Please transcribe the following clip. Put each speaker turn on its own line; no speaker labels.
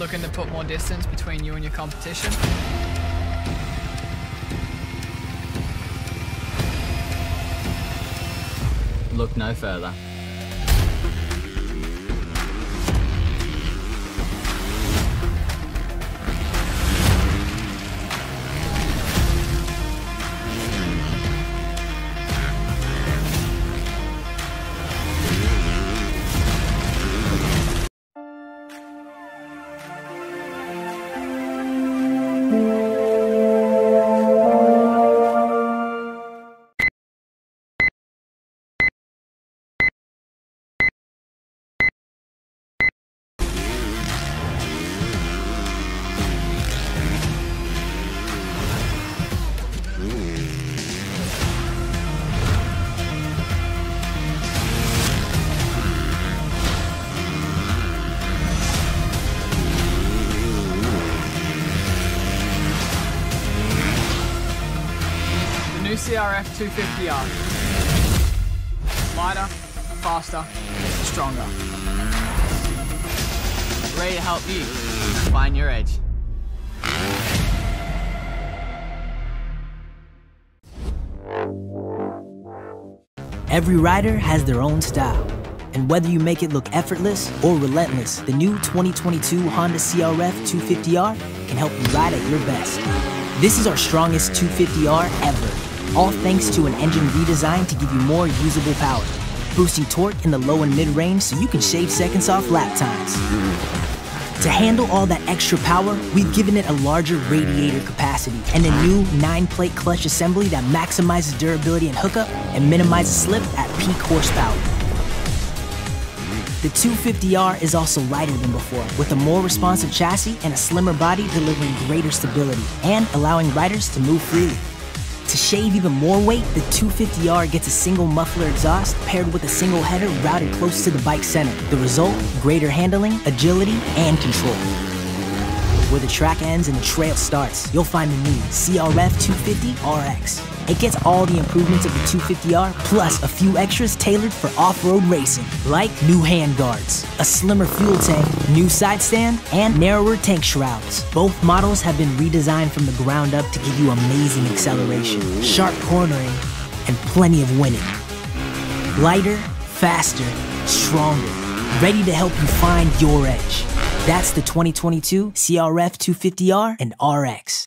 Looking to put more distance between you and your competition?
Look no further.
CRF 250R. Lighter, faster, stronger. Ready to help you find your edge.
Every rider has their own style. And whether you make it look effortless or relentless, the new 2022 Honda CRF 250R can help you ride at your best. This is our strongest 250R ever, all thanks to an engine redesign to give you more usable power, boosting torque in the low and mid range so you can shave seconds off lap times. To handle all that extra power, we've given it a larger radiator capacity and a new 9-plate clutch assembly that maximizes durability and hookup and minimizes slip at peak horsepower. The 250R is also lighter than before, with a more responsive chassis and a slimmer body delivering greater stability and allowing riders to move freely. To shave even more weight, the 250R gets a single muffler exhaust paired with a single header routed close to the bike center. The result, greater handling, agility, and control. Where the track ends and the trail starts, you'll find the new CRF 250 RX. It gets all the improvements of the 250R plus a few extras tailored for off-road racing, like new hand guards, a slimmer fuel tank, new side stand, and narrower tank shrouds. Both models have been redesigned from the ground up to give you amazing acceleration, sharp cornering, and plenty of winning. Lighter, faster, stronger, ready to help you find your edge. That's the 2022 CRF 250R and RX.